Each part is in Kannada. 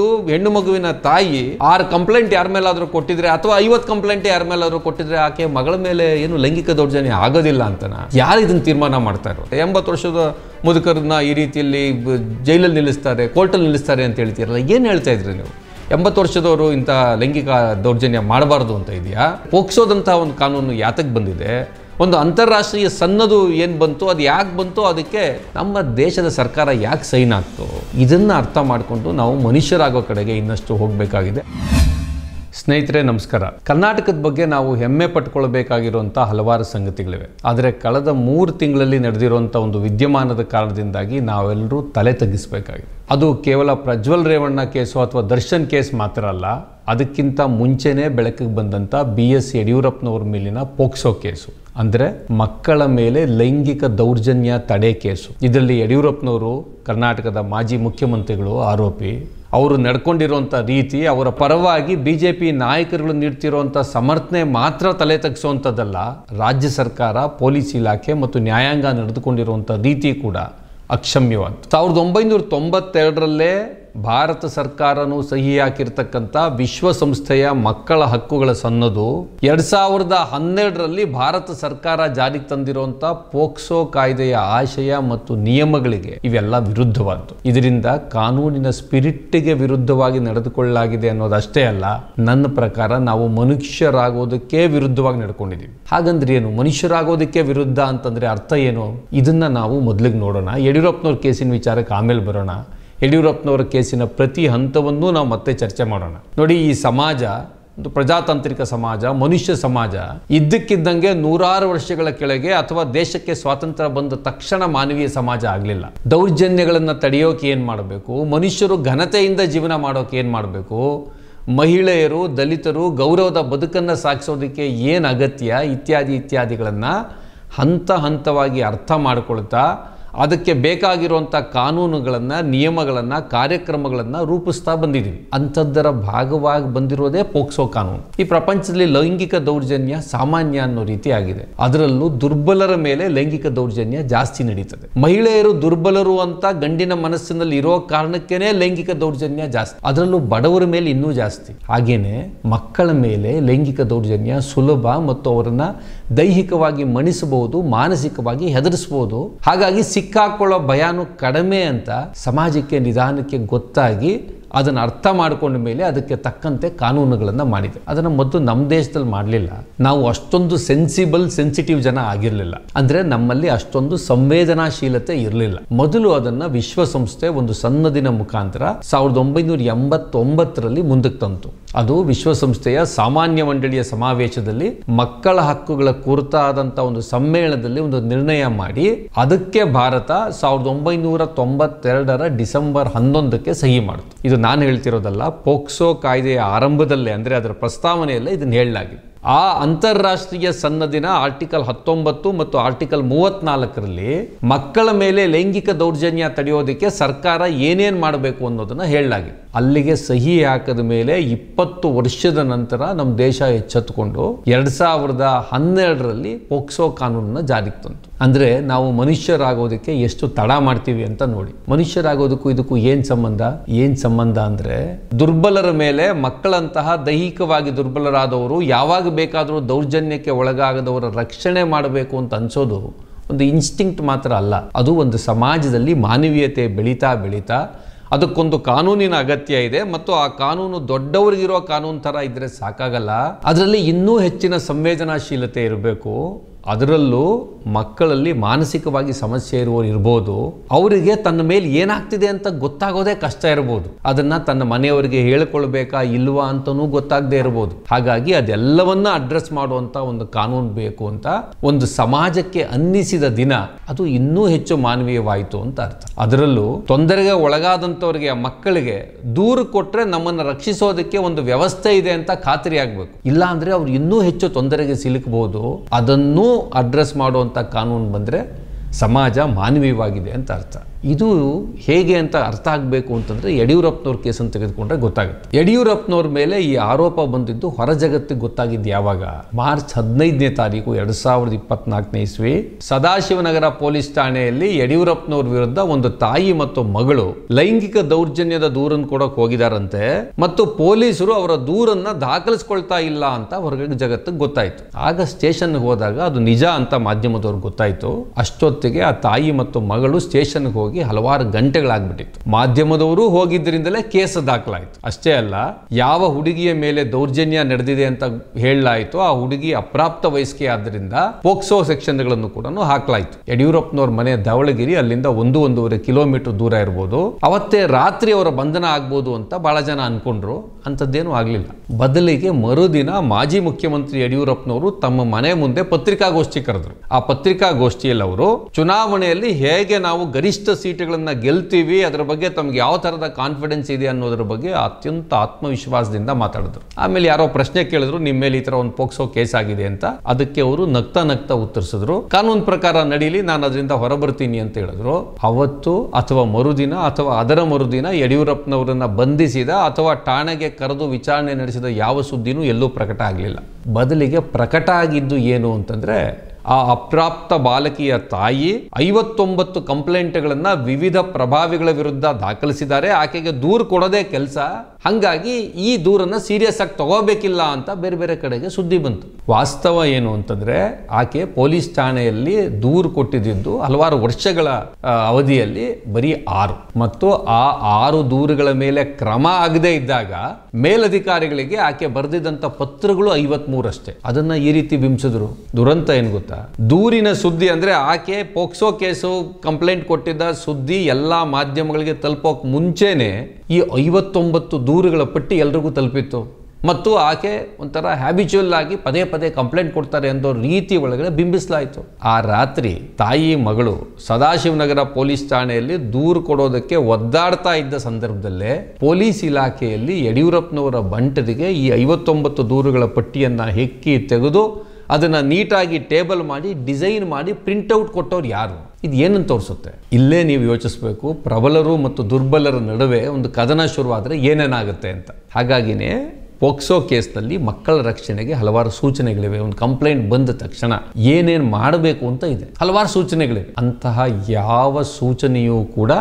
ಒಂದು ಹೆಣ್ಣು ಮಗುವಿನ ತಾಯಿ. ಆರು ಕಂಪ್ಲೇಂಟ್ ಯಾರ ಮೇಲಾದ್ರೂ ಕೊಟ್ಟಿದ್ರೆ ಅಥವಾ ಐವತ್ತು ಕಂಪ್ಲೇಂಟ್ ಯಾರ ಮೇಲಾದ್ರೂ ಕೊಟ್ಟಿದ್ರೆ ಆಕೆ ಮಗಳ ಮೇಲೆ ಏನು ಲೈಂಗಿಕ ದೌರ್ಜನ್ಯ ಆಗೋದಿಲ್ಲ ಅಂತನ? ಯಾರು ಇದನ್ನ ತೀರ್ಮಾನ ಮಾಡ್ತಾ ಇರೋದು? ಎಂಬತ್ತು ವರ್ಷದ ಮುದುಕರನ್ನ ಈ ರೀತಿಯಲ್ಲಿ ಜೈಲಲ್ಲಿ ನಿಲ್ಲಿಸ್ತಾರೆ, ಕೋರ್ಟಲ್ಲಿ ನಿಲ್ಲಿಸ್ತಾರೆ ಅಂತ ಹೇಳ್ತೀರಲ್ಲ, ಏನು ಹೇಳ್ತಾ ಇದ್ರಿ ನೀವು? ಎಂಬತ್ತು ವರ್ಷದವರು ಇಂಥ ಲೈಂಗಿಕ ದೌರ್ಜನ್ಯ ಮಾಡಬಾರ್ದು ಅಂತ ಇದೆಯಾ? ಪೋಕ್ಸೋದಂಥ ಒಂದು ಕಾನೂನು ಯಾತಕ್ಕೆ ಬಂದಿದೆ? ಒಂದು ಅಂತಾರಾಷ್ಟ್ರೀಯ ಸನ್ನದು ಏನು ಬಂತು, ಅದು ಯಾಕೆ ಬಂತು, ಅದಕ್ಕೆ ನಮ್ಮ ದೇಶದ ಸರ್ಕಾರ ಯಾಕೆ ಸೈನ್ ಆಗ್ತು, ಇದನ್ನು ಅರ್ಥ ಮಾಡಿಕೊಂಡು ನಾವು ಮನುಷ್ಯರಾಗೋ ಕಡೆಗೆ ಇನ್ನಷ್ಟು ಹೋಗಬೇಕಾಗಿದೆ. ಸ್ನೇಹಿತರೆ, ನಮಸ್ಕಾರ. ಕರ್ನಾಟಕದ ಬಗ್ಗೆ ನಾವು ಹೆಮ್ಮೆ ಪಟ್ಕೊಳ್ಬೇಕಾಗಿರುವಂಥ ಹಲವಾರು ಸಂಗತಿಗಳಿವೆ. ಆದರೆ ಕಳೆದ ಮೂರು ತಿಂಗಳಲ್ಲಿ ನಡೆದಿರುವಂಥ ಒಂದು ವಿದ್ಯಮಾನದ ಕಾರಣದಿಂದಾಗಿ ನಾವೆಲ್ಲರೂ ತಲೆ ತಗ್ಗಿಸಬೇಕಾಗಿದೆ. ಅದು ಕೇವಲ ಪ್ರಜ್ವಲ್ ರೇವಣ್ಣ ಕೇಸು ಅಥವಾ ದರ್ಶನ್ ಕೇಸ್ ಮಾತ್ರ ಅಲ್ಲ, ಅದಕ್ಕಿಂತ ಮುಂಚೆನೇ ಬೆಳಕಿಗೆ ಬಂದಂಥ ಬಿ ಎಸ್ ಯಡಿಯೂರಪ್ಪನವ್ರ ಮೇಲಿನ ಪೋಕ್ಸೋ ಕೇಸು. ಅಂದರೆ ಮಕ್ಕಳ ಮೇಲೆ ಲೈಂಗಿಕ ದೌರ್ಜನ್ಯ ತಡೆ ಕೇಸು. ಇದರಲ್ಲಿ ಯಡಿಯೂರಪ್ಪನವರು, ಕರ್ನಾಟಕದ ಮಾಜಿ ಮುಖ್ಯಮಂತ್ರಿಗಳು, ಆರೋಪಿ, ಅವರು ನಡ್ಕೊಂಡಿರುವಂಥ ರೀತಿ ಅವರ ಪರವಾಗಿ ಬಿ ಜೆ ಪಿ ನಾಯಕರುಗಳು ನೀಡ್ತಿರುವಂಥ ಸಮರ್ಥನೆ ಮಾತ್ರ ತಲೆ ತಗ್ಗಿಸುವಂಥದ್ದಲ್ಲ ರಾಜ್ಯ ಸರ್ಕಾರ, ಪೊಲೀಸ್ ಇಲಾಖೆ ಮತ್ತು ನ್ಯಾಯಾಂಗ ನಡೆದುಕೊಂಡಿರುವಂಥ ರೀತಿ ಕೂಡ ಅಕ್ಷಮ್ಯವಾದ ಸಾವಿರದ ಒಂಬೈನೂರ ತೊಂಬತ್ತೆರಡರಲ್ಲೇ ಭಾರತ ಸರ್ಕಾರನೂ ಸಹಿ ಹಾಕಿರ್ತಕ್ಕಂಥ ವಿಶ್ವಸಂಸ್ಥೆಯ ಮಕ್ಕಳ ಹಕ್ಕುಗಳ ಸನ್ನದು. ಎರಡು ಸಾವಿರದ ಹನ್ನೆರಡರಲ್ಲಿ ಭಾರತ ಸರ್ಕಾರ ಜಾರಿಗೆ ತಂದಿರುವಂಥ ಪೋಕ್ಸೋ ಕಾಯ್ದೆಯ ಆಶಯ ಮತ್ತು ನಿಯಮಗಳಿಗೆ ಇವೆಲ್ಲ ವಿರುದ್ಧವಾದ್ದು. ಇದರಿಂದ ಕಾನೂನಿನ ಸ್ಪಿರಿಟ್ಗೆ ವಿರುದ್ಧವಾಗಿ ನಡೆದುಕೊಳ್ಳಲಾಗಿದೆ ಅನ್ನೋದಷ್ಟೇ ಅಲ್ಲ, ನನ್ನ ಪ್ರಕಾರ ನಾವು ಮನುಷ್ಯರಾಗೋದಕ್ಕೆ ವಿರುದ್ಧವಾಗಿ ನಡ್ಕೊಂಡಿದ್ದೀವಿ. ಹಾಗಂದ್ರೆ ಏನು, ಮನುಷ್ಯರಾಗೋದಕ್ಕೆ ವಿರುದ್ಧ ಅಂತಂದ್ರೆ ಅರ್ಥ ಏನು? ಇದನ್ನ ನಾವು ಮೊದಲಿಗೆ ನೋಡೋಣ. ಯಡಿಯೂರಪ್ಪನವ್ರ ಕೇಸಿನ ವಿಚಾರಕ್ಕೆ ಆಮೇಲೆ ಬರೋಣ. ಯಡಿಯೂರಪ್ಪನವರ ಕೇಸಿನ ಪ್ರತಿ ಹಂತವನ್ನೂ ನಾವು ಮತ್ತೆ ಚರ್ಚೆ ಮಾಡೋಣ. ನೋಡಿ, ಈ ಸಮಾಜ, ಒಂದು ಪ್ರಜಾತಾಂತ್ರಿಕ ಸಮಾಜ, ಮನುಷ್ಯ ಸಮಾಜ, ಇದ್ದಕ್ಕಿದ್ದಂಗೆ ನೂರಾರು ವರ್ಷಗಳ ಕೆಳಗೆ ಅಥವಾ ದೇಶಕ್ಕೆ ಸ್ವಾತಂತ್ರ್ಯ ಬಂದ ತಕ್ಷಣ ಮಾನವೀಯ ಸಮಾಜ ಆಗಲಿಲ್ಲ. ದೌರ್ಜನ್ಯಗಳನ್ನು ತಡೆಯೋಕೆ ಏನು ಮಾಡಬೇಕು? ಮನುಷ್ಯರು ಘನತೆಯಿಂದ ಜೀವನ ಮಾಡೋಕೆ ಏನು ಮಾಡಬೇಕು? ಮಹಿಳೆಯರು, ದಲಿತರು, ಗೌರವದ ಬದುಕನ್ನು ಸಾಗಿಸೋದಕ್ಕೆ ಏನು ಅಗತ್ಯ? ಇತ್ಯಾದಿ, ಇತ್ಯಾದಿಗಳನ್ನು ಹಂತ ಹಂತವಾಗಿ ಅರ್ಥ ಮಾಡಿಕೊಳ್ತಾ ಅದಕ್ಕೆ ಬೇಕಾಗಿರುವಂಥ ಕಾನೂನುಗಳನ್ನು, ನಿಯಮಗಳನ್ನು, ಕಾರ್ಯಕ್ರಮಗಳನ್ನು ರೂಪಿಸ್ತಾ ಬಂದಿದ್ದೀವಿ. ಅಂಥದ್ದರ ಭಾಗವಾಗಿ ಬಂದಿರೋದೇ ಪೋಕ್ಸೋ ಕಾನೂನು. ಈ ಪ್ರಪಂಚದಲ್ಲಿ ಲೈಂಗಿಕ ದೌರ್ಜನ್ಯ ಸಾಮಾನ್ಯ ಅನ್ನೋ ರೀತಿ ಆಗಿದೆ. ಅದರಲ್ಲೂ ದುರ್ಬಲರ ಮೇಲೆ ಲೈಂಗಿಕ ದೌರ್ಜನ್ಯ ಜಾಸ್ತಿ ನಡೀತದೆ. ಮಹಿಳೆಯರು ದುರ್ಬಲರು ಅಂತ ಗಂಡಿನ ಮನಸ್ಸಿನಲ್ಲಿ ಇರೋ ಕಾರಣಕ್ಕೇನೆ ಲೈಂಗಿಕ ದೌರ್ಜನ್ಯ ಜಾಸ್ತಿ. ಅದರಲ್ಲೂ ಬಡವರ ಮೇಲೆ ಇನ್ನೂ ಜಾಸ್ತಿ. ಹಾಗೇನೆ ಮಕ್ಕಳ ಮೇಲೆ ಲೈಂಗಿಕ ದೌರ್ಜನ್ಯ ಸುಲಭ ಮತ್ತು ಅವರನ್ನ ದೈಹಿಕವಾಗಿ ಮಣಿಸಬಹುದು, ಮಾನಸಿಕವಾಗಿ ಹೆದರಿಸಬಹುದು. ಹಾಗಾಗಿ ಸಿಕ್ಕಾಕೊಳ್ಳೋ ಭಯಾನು ಕಡಿಮೆ ಅಂತ ಸಮಾಜಕ್ಕೆ, ನಿಧಾನಕ್ಕೆ ಗೊತ್ತಾಗಿ ಅದನ್ನು ಅರ್ಥ ಮಾಡಿಕೊಂಡ ಮೇಲೆ ಅದಕ್ಕೆ ತಕ್ಕಂತೆ ಕಾನೂನುಗಳನ್ನು ಮಾಡಿದೆ. ಅದನ್ನು ಮೊದಲು ನಮ್ಮ ದೇಶದಲ್ಲಿ ಮಾಡಲಿಲ್ಲ. ನಾವು ಅಷ್ಟೊಂದು ಸೆನ್ಸಿಬಲ್, ಸೆನ್ಸಿಟಿವ್ ಜನ ಆಗಿರಲಿಲ್ಲ. ಅಂದರೆ ನಮ್ಮಲ್ಲಿ ಅಷ್ಟೊಂದು ಸಂವೇದನಾಶೀಲತೆ ಇರಲಿಲ್ಲ. ಮೊದಲು ಅದನ್ನು ವಿಶ್ವಸಂಸ್ಥೆ ಒಂದು ಸನ್ನದಿನ ಮುಖಾಂತರ ಸಾವಿರದ ಒಂಬೈನೂರ ಎಂಬತ್ತೊಂಬತ್ತರಲ್ಲಿ ಮುಂದಕ್ಕೆ ತಂತು. ಅದು ವಿಶ್ವಸಂಸ್ಥೆಯ ಸಾಮಾನ್ಯ ಮಂಡಳಿಯ ಸಮಾವೇಶದಲ್ಲಿ ಮಕ್ಕಳ ಹಕ್ಕುಗಳ ಕುರಿತಾದಂಥ ಒಂದು ಸಮ್ಮೇಳನದಲ್ಲಿ ಒಂದು ನಿರ್ಣಯ ಮಾಡಿ ಅದಕ್ಕೆ ಭಾರತ ಸಾವಿರದ ಒಂಬೈನೂರ ತೊಂಬತ್ತೆರಡರ ಡಿಸೆಂಬರ್ ಹನ್ನೊಂದಕ್ಕೆ ಸಹಿ ಮಾಡಿತು ಇದು ನಾನು ಹೇಳ್ತಿರೋದಲ್ಲ, ಪೋಕ್ಸೋ ಕಾಯ್ದೆಯ ಆರಂಭದಲ್ಲೇ, ಅಂದರೆ ಅದರ ಪ್ರಸ್ತಾವನೆಯಲ್ಲೇ ಇದನ್ನು ಹೇಳಲಾಗಿದೆ. ಆ ಅಂತಾರಾಷ್ಟ್ರೀಯ ಸನ್ನದಿನ ಆರ್ಟಿಕಲ್ ಹತ್ತೊಂಬತ್ತು ಮತ್ತು ಆರ್ಟಿಕಲ್ ಮೂವತ್ನಾಲ್ಕರಲ್ಲಿ ಮಕ್ಕಳ ಮೇಲೆ ಲೈಂಗಿಕ ದೌರ್ಜನ್ಯ ತಡೆಯೋದಕ್ಕೆ ಸರ್ಕಾರ ಏನೇನು ಮಾಡಬೇಕು ಅನ್ನೋದನ್ನ ಹೇಳಲಾಗಿದೆ. ಅಲ್ಲಿಗೆ ಸಹಿ ಹಾಕದ ಮೇಲೆ ಇಪ್ಪತ್ತು ವರ್ಷದ ನಂತರ ನಮ್ಮ ದೇಶ ಎಚ್ಚೆತ್ತುಕೊಂಡು ಎರಡ್ ಸಾವಿರದ ಹನ್ನೆರಡರಲ್ಲಿ ಪೋಕ್ಸೋ ಕಾನೂನನ್ನ ಜಾರಿಗೆ ತಂತು. ಅಂದ್ರೆ ನಾವು ಮನುಷ್ಯರಾಗೋದಕ್ಕೆ ಎಷ್ಟು ತಡ ಮಾಡ್ತೀವಿ ಅಂತ ನೋಡಿ. ಮನುಷ್ಯರಾಗೋದಕ್ಕೂ ಇದಕ್ಕೂ ಏನ್ ಸಂಬಂಧ? ಏನ್ ಸಂಬಂಧ ಅಂದ್ರೆ ದುರ್ಬಲರ ಮೇಲೆ ಮಕ್ಕಳಂತಹ ದೈಹಿಕವಾಗಿ ದುರ್ಬಲರಾದವರು ಯಾವಾಗ ಬೇಕಾದರೂ ದೌರ್ಜನ್ಯಕ್ಕೆ ಒಳಗಾಗದವರ ರಕ್ಷಣೆ ಮಾಡಬೇಕು ಅಂತ ಅನ್ಸೋದು ಒಂದು ಇನ್ಸ್ಟಿಂಕ್ಟ್ ಮಾತ್ರ ಅಲ್ಲ. ಅದು ಒಂದು ಸಮಾಜದಲ್ಲಿ ಮಾನವೀಯತೆ ಬೆಳೀತಾ ಬೆಳೀತಾ ಅದಕ್ಕೊಂದು ಕಾನೂನಿನ ಅಗತ್ಯ ಇದೆ ಮತ್ತು ಆ ಕಾನೂನು ದೊಡ್ಡವರಿಗಿರೋ ಕಾನೂನು ಥರ ಇದ್ರೆ ಸಾಕಾಗಲ್ಲ. ಅದರಲ್ಲಿ ಇನ್ನೂ ಹೆಚ್ಚಿನ ಸಂವೇದನಾಶೀಲತೆ ಇರಬೇಕು. ಅದರಲ್ಲೂ ಮಕ್ಕಳಲ್ಲಿ ಮಾನಸಿಕವಾಗಿ ಸಮಸ್ಯೆ ಇರುವವರು ಇರ್ಬೋದು, ಅವರಿಗೆ ತನ್ನ ಮೇಲೆ ಏನಾಗ್ತಿದೆ ಅಂತ ಗೊತ್ತಾಗೋದೇ ಕಷ್ಟ ಇರ್ಬೋದು. ಅದನ್ನ ತನ್ನ ಮನೆಯವರಿಗೆ ಹೇಳ್ಕೊಳ್ಬೇಕಾ ಇಲ್ವಾ ಅಂತನೂ ಗೊತ್ತಾಗದೆ ಇರ್ಬೋದು. ಹಾಗಾಗಿ ಅದೆಲ್ಲವನ್ನ ಅಡ್ರೆಸ್ ಮಾಡುವಂತ ಒಂದು ಕಾನೂನು ಬೇಕು ಅಂತ ಒಂದು ಸಮಾಜಕ್ಕೆ ಅನ್ನಿಸಿದ ದಿನ ಅದು ಇನ್ನೂ ಹೆಚ್ಚು ಮಾನವೀಯವಾಯಿತು ಅಂತ ಅರ್ಥ. ಅದರಲ್ಲೂ ತೊಂದರೆಗೆ ಒಳಗಾದಂಥವ್ರಿಗೆ ಮಕ್ಕಳಿಗೆ ದೂರು ಕೊಟ್ರೆ ನಮ್ಮನ್ನು ರಕ್ಷಿಸೋದಕ್ಕೆ ಒಂದು ವ್ಯವಸ್ಥೆ ಇದೆ ಅಂತ ಖಾತ್ರಿ ಆಗ್ಬೇಕು ಇಲ್ಲ ಅಂದ್ರೆ ಅವ್ರು ಇನ್ನೂ ಹೆಚ್ಚು ತೊಂದರೆಗೆ ಸಿಲುಕಬಹುದು ಅದನ್ನೂ ಅಡ್ರೆಸ್ ಕಾನೂನು ಬಂದರೆ ಸಮಾಜ ಮಾನವೀಯವಾಗಿದೆ ಅಂತ ಅರ್ಥ. ಇದು ಹೇಗೆ ಅಂತ ಅರ್ಥ ಆಗಬೇಕು ಅಂತಂದ್ರೆ ಯಡಿಯೂರಪ್ಪನವ್ರ ಕೇಸನ್ನು ತೆಗೆದುಕೊಂಡ್ರೆ ಗೊತ್ತಾಗುತ್ತೆ. ಯಡಿಯೂರಪ್ಪನವ್ರ ಮೇಲೆ ಈ ಆರೋಪ ಬಂದಿದ್ದು ಹೊರ ಜಗತ್ತಿಗೆ ಗೊತ್ತಾಗಿದ್ದು ಯಾವಾಗ? ಮಾರ್ಚ್ ಹದಿನೈದನೇ ತಾರೀಕು, ಎರಡು ಸಾವಿರದ ಇಪ್ಪತ್ನಾಲ್ಕನೇ ಇಸ್ವಿ. ಸದಾಶಿವನಗರ ಪೊಲೀಸ್ ಠಾಣೆಯಲ್ಲಿ ಯಡಿಯೂರಪ್ಪನವ್ರ ವಿರುದ್ಧ ಒಂದು ತಾಯಿ ಮತ್ತು ಮಗಳು ಲೈಂಗಿಕ ದೌರ್ಜನ್ಯದ ದೂರನ್ನು ಕೊಡೋಕೆ ಹೋಗಿದಾರಂತೆ ಮತ್ತು ಪೊಲೀಸರು ಅವರ ದೂರನ್ನ ದಾಖಲಿಸ್ಕೊಳ್ತಾ ಇಲ್ಲ ಅಂತ ಹೊರಗಡೆ ಜಗತ್ತಿಗೆ ಗೊತ್ತಾಯ್ತು. ಆಗ ಸ್ಟೇಷನ್ಗೆ ಹೋದಾಗ ಅದು ನಿಜ ಅಂತ ಮಾಧ್ಯಮದವ್ರಿಗೆ ಗೊತ್ತಾಯ್ತು. ಅಷ್ಟೊತ್ತಿಗೆ ಆ ತಾಯಿ ಮತ್ತು ಮಗಳು ಸ್ಟೇಷನ್ಗೆ ಹೋಗಿ ಹಲವಾರು ಗಂಟೆಗಳಾಗ್ಬಿಟ್ಟಿತ್ತು. ಮಾಧ್ಯಮದವರು ಹೋಗಿದ್ದರಿಂದಲೇ ಕೇಸ್ ದಾಖಲಾಯಿತು. ಅಷ್ಟೇ ಅಲ್ಲ, ಯಾವ ಹುಡುಗಿಯ ಮೇಲೆ ದೌರ್ಜನ್ಯ ನಡೆದಿದೆ ಅಂತ ಹೇಳಲಾಯಿತು ಆ ಹುಡುಗಿ ಅಪ್ರಾಪ್ತ ವಯಸ್ಸಿಗೆ ಆದ್ದರಿಂದ ಪೋಕ್ಸೋ ಸೆಕ್ಷನ್ಗಳನ್ನು ಕೂಡ ಹಾಕಲಾಯಿತು. ಯಡಿಯೂರಪ್ಪನವ್ರ ಮನೆ ಧವಳಗಿರಿ ಅಲ್ಲಿಂದ ಒಂದು ಒಂದೂವರೆ ಕಿಲೋಮೀಟರ್ ದೂರ ಇರ್ಬೋದು. ಅವತ್ತೇ ರಾತ್ರಿ ಅವರ ಬಂಧನ ಆಗ್ಬೋದು ಅಂತ ಬಹಳ ಜನ ಅನ್ಕೊಂಡ್ರು. ಅಂಥದ್ದೇನೂ ಆಗಲಿಲ್ಲ. ಬದಲಿಗೆ ಮರುದಿನ ಮಾಜಿ ಮುಖ್ಯಮಂತ್ರಿ ಯಡಿಯೂರಪ್ಪನವರು ತಮ್ಮ ಮನೆ ಮುಂದೆ ಪತ್ರಿಕಾಗೋಷ್ಠಿ ಕರೆದ್ರು. ಆ ಪತ್ರಿಕಾಗೋಷ್ಠಿಯಲ್ಲಿ ಅವರು, ಚುನಾವಣೆಯಲ್ಲಿ ಹೇಗೆ ನಾವು ಗರಿಷ್ಠ ಸೀಟುಗಳನ್ನ ಗೆಲ್ತೀವಿ, ಅದರ ಬಗ್ಗೆ ತಮ್ಗೆ ಯಾವ ಥರದ ಕಾನ್ಫಿಡೆನ್ಸ್ ಇದೆ ಅನ್ನೋದ್ರ ಬಗ್ಗೆ ಅತ್ಯಂತ ಆತ್ಮವಿಶ್ವಾಸದಿಂದ ಮಾತಾಡಿದ್ರು. ಆಮೇಲೆ ಯಾರೋ ಪ್ರಶ್ನೆ ಕೇಳಿದ್ರು ನಿಮ್ಮ ಮೇಲೆ ಈ ತರ ಒಂದು ಪೋಕ್ಸೋ ಕೇಸ್ ಆಗಿದೆ ಅಂತ. ಅದಕ್ಕೆ ಅವರು ನಗ್ತಾ ನಗ್ತಾ ಉತ್ತರಿಸಿದ್ರು. ಕಾನೂನು ಪ್ರಕಾರ ನಡೀಲಿ, ನಾನು ಅದರಿಂದ ಹೊರಬರ್ತೀನಿ ಅಂತ ಹೇಳಿದ್ರು. ಅವತ್ತು ಅಥವಾ ಮರುದಿನ ಅಥವಾ ಅದರ ಮರುದಿನ ಯಡಿಯೂರಪ್ಪನವರನ್ನ ಬಂಧಿಸಿದ ಅಥವಾ ಠಾಣೆಗೆ ಕರೆದು ವಿಚಾರಣೆ ನಡೆಸಿದ ಯಾವ ಸುದ್ದಿನೂ ಎಲ್ಲೂ ಪ್ರಕಟ ಆಗಲಿಲ್ಲ. ಬದಲಿಗೆ ಪ್ರಕಟ ಆಗಿದ್ದು ಏನು ಅಂತಂದ್ರೆ ಆ ಅಪ್ರಾಪ್ತ ಬಾಲಕಿಯ ತಾಯಿ ಐವತ್ತೊಂಬತ್ತು ಕಂಪ್ಲೇಂಟ್ಗಳನ್ನ ವಿವಿಧ ಪ್ರಭಾವಿಗಳ ವಿರುದ್ಧ ದಾಖಲಿಸಿದ್ದಾರೆ. ಆಕೆಗೆ ದೂರು ಕೊಡೋದೇ ಕೆಲಸ. ಹಂಗಾಗಿ ಈ ದೂರನ್ನ ಸೀರಿಯಸ್ ಆಗಿ ತಗೋಬೇಕಿಲ್ಲ ಅಂತ ಬೇರೆ ಬೇರೆ ಕಡೆಗೆ ಸುದ್ದಿ ಬಂತು. ವಾಸ್ತವ ಏನು ಅಂತಂದ್ರೆ ಆಕೆ ಪೊಲೀಸ್ ಠಾಣೆಯಲ್ಲಿ ದೂರು ಕೊಟ್ಟಿದ್ದು ಹಲವಾರು ವರ್ಷಗಳ ಅವಧಿಯಲ್ಲಿ ಬರೀ ಆರು. ಮತ್ತು ಆ ಆರು ದೂರುಗಳ ಮೇಲೆ ಕ್ರಮ ಆಗದೇ ಇದ್ದಾಗ ಮೇಲಧಿಕಾರಿಗಳಿಗೆ ಆಕೆ ಬರೆದಿದ್ದಂಥ ಪತ್ರಗಳು ಐವತ್ಮೂರಷ್ಟೇ. ಅದನ್ನ ಈ ರೀತಿ ಬಿಂಬಿಸಿದ್ರು. ದುರಂತ ಏನು ಗೊತ್ತಾ? ದೂರಿನ ಸುದ್ದಿ ಅಂದರೆ ಆಕೆ ಪೋಕ್ಸೋ ಕೇಸು ಕಂಪ್ಲೇಂಟ್ ಕೊಟ್ಟಿದ್ದ ಸುದ್ದಿ ಎಲ್ಲ ಮಾಧ್ಯಮಗಳಿಗೆ ತಲುಪೋಕೆ ಮುಂಚೆನೆ ಈ ಐವತ್ತೊಂಬತ್ತು ದೂರುಗಳ ಪಟ್ಟಿ ಎಲ್ರಿಗೂ ತಲುಪಿತ್ತು. ಮತ್ತು ಆಕೆ ಒಂಥರ ಹ್ಯಾಬಿಚುವಲ್ ಆಗಿ ಪದೇ ಪದೇ ಕಂಪ್ಲೇಂಟ್ ಕೊಡ್ತಾರೆ ಅನ್ನೋ ರೀತಿ ಒಳಗಡೆ ಬಿಂಬಿಸಲಾಯಿತು. ಆ ರಾತ್ರಿ ತಾಯಿ ಮಗಳು ಸದಾಶಿವನಗರ ಪೊಲೀಸ್ ಠಾಣೆಯಲ್ಲಿ ದೂರು ಕೊಡೋದಕ್ಕೆ ಒದ್ದಾಡ್ತಾ ಇದ್ದ ಸಂದರ್ಭದಲ್ಲೇ ಪೊಲೀಸ್ ಇಲಾಖೆಯಲ್ಲಿ ಯಡಿಯೂರಪ್ಪನವರ ಬಂಟರಿಗೆ ಈ ಐವತ್ತೊಂಬತ್ತು ದೂರುಗಳ ಪಟ್ಟಿಯನ್ನು ಹೆಕ್ಕಿ ತೆಗೆದು ಅದನ್ನ ನೀಟಾಗಿ ಟೇಬಲ್ ಮಾಡಿ, ಡಿಸೈನ್ ಮಾಡಿ ಪ್ರಿಂಟ್ಔಟ್ ಕೊಟ್ಟವ್ರು ಯಾರು? ಇದು ಏನಂತ ತೋರಿಸುತ್ತೆ? ಇಲ್ಲೇ ನೀವು ಯೋಚಿಸಬೇಕು, ಪ್ರಬಲರು ಮತ್ತು ದುರ್ಬಲರ ನಡುವೆ ಒಂದು ಕದನ ಶುರುವಾದರೆ ಏನೇನಾಗುತ್ತೆ ಅಂತ. ಹಾಗಾಗಿನೇ ಪೋಕ್ಸೋ ಕೇಸ್ನಲ್ಲಿ ಮಕ್ಕಳ ರಕ್ಷಣೆಗೆ ಹಲವಾರು ಸೂಚನೆಗಳಿವೆ. ಒಂದು ಕಂಪ್ಲೇಂಟ್ ಬಂದ ತಕ್ಷಣ ಏನೇನು ಮಾಡಬೇಕು ಅಂತ ಇದೆ. ಹಲವಾರು ಸೂಚನೆಗಳಿವೆ. ಅಂತಹ ಯಾವ ಸೂಚನೆಯೂ ಕೂಡ